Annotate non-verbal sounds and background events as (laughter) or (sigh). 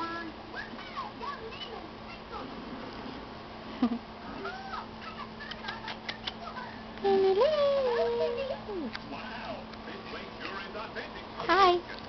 (laughs) Hi.